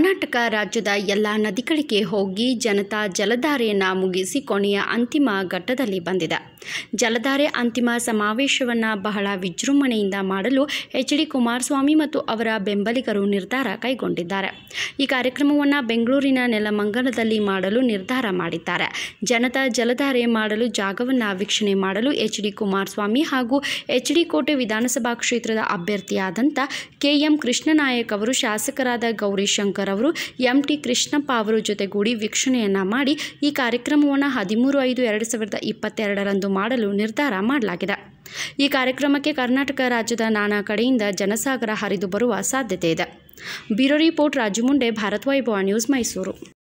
ಕರ್ನಾಟಕ ರಾಜ್ಯದ ಎಲ್ಲ ನದಿಗಳಿಗೆ ಹೋಗಿ ಜನತಾ ಜಲಧಾರೆಯನ್ನು ಮುಗಿಸಿ ಕೊನೆಯ ಅಂತಿಮ ಘಟ್ಟದಲ್ಲಿ ಬಂದಿದೆ. ಜಲಧಾರೆ ಅಂತಿಮ ಸಮಾವೇಶವನ್ನು ಬಹಳ ವಿಜೃಂಭಣೆಯಿಂದ ಮಾಡಲು ಎಚ್ ಡಿ ಕುಮಾರಸ್ವಾಮಿ ಮತ್ತು ಅವರ ಬೆಂಬಲಿಗರು ನಿರ್ಧಾರ ಕೈಗೊಂಡಿದ್ದಾರೆ. ಈ ಕಾರ್ಯಕ್ರಮವನ್ನು ಬೆಂಗಳೂರಿನ ನೆಲಮಂಗಲದಲ್ಲಿ ಮಾಡಲು ನಿರ್ಧಾರ ಮಾಡಿದ್ದಾರೆ. ಜನತಾ ಜಲಧಾರೆ ಮಾಡಲು ಜಾಗವನ್ನು ವೀಕ್ಷಣೆ ಮಾಡಲು ಎಚ್ ಡಿ ಕುಮಾರಸ್ವಾಮಿ ಹಾಗೂ ಎಚ್ ಡಿ ಕೋಟೆ ವಿಧಾನಸಭಾ ಕ್ಷೇತ್ರದ ಅಭ್ಯರ್ಥಿಯಾದಂಥ ಕೆ ಎಂ ಕೃಷ್ಣನಾಯಕ್ ಅವರು ಶಾಸಕರಾದ ಗೌರಿ ಶಂಕರ್ ಅವರು ಎಂ ಟಿ ಕೃಷ್ಣಪ್ಪ ಅವರು ಜೊತೆಗೂಡಿ ವೀಕ್ಷಣೆಯನ್ನ ಮಾಡಿ ಈ ಕಾರ್ಯಕ್ರಮವನ್ನು ಹದಿಮೂರು ಐದು ಎರಡು ಸಾವಿರದ ಇಪ್ಪತ್ತೆರಡರಂದು ಮಾಡಲು ನಿರ್ಧಾರ ಮಾಡಲಾಗಿದೆ. ಈ ಕಾರ್ಯಕ್ರಮಕ್ಕೆ ಕರ್ನಾಟಕ ರಾಜ್ಯದ ನಾನಾ ಕಡೆಯಿಂದ ಜನಸಾಗರ ಹರಿದು ಬರುವ ಸಾಧ್ಯತೆ ಇದೆ. Bureau report ರಾಜಮುಂಡೆ Bharat Vaibhava news Mysuru.